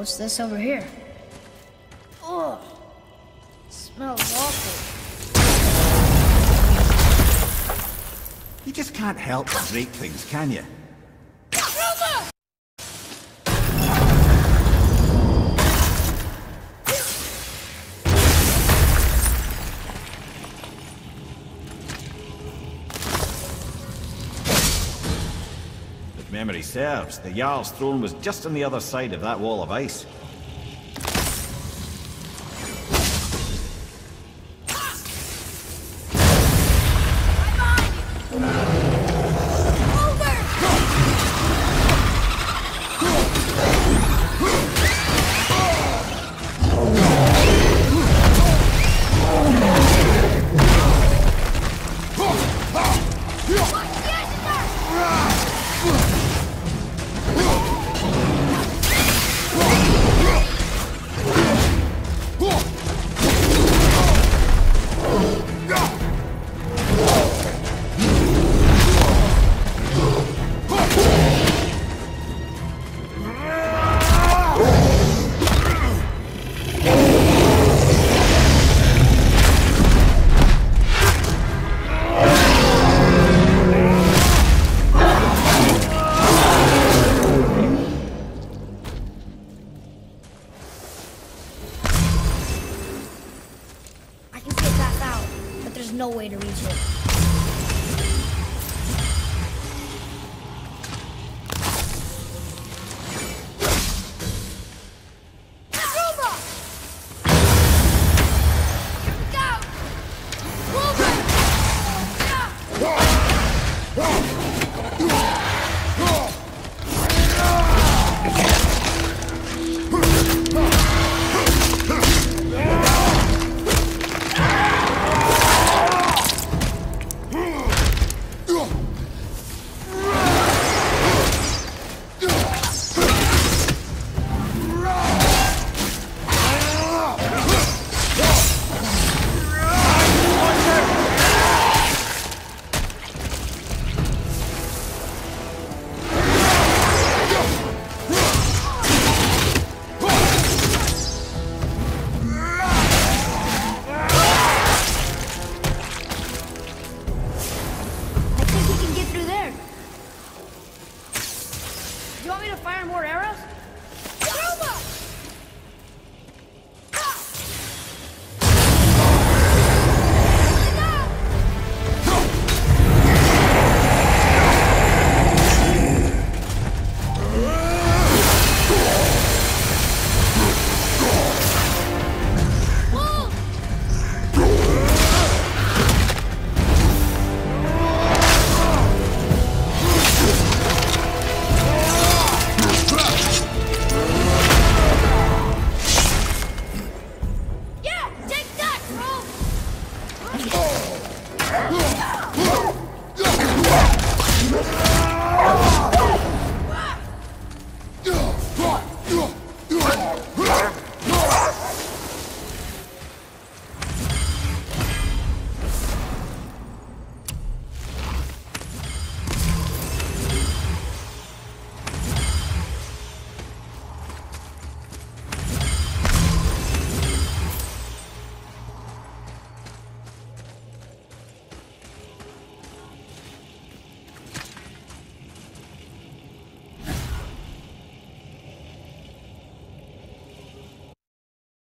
What's this over here? Ugh. Smells awful. You just can't help but break things, can you? Memory serves, the Jarl's throne was just on the other side of that wall of ice. No way to reach it. Oh!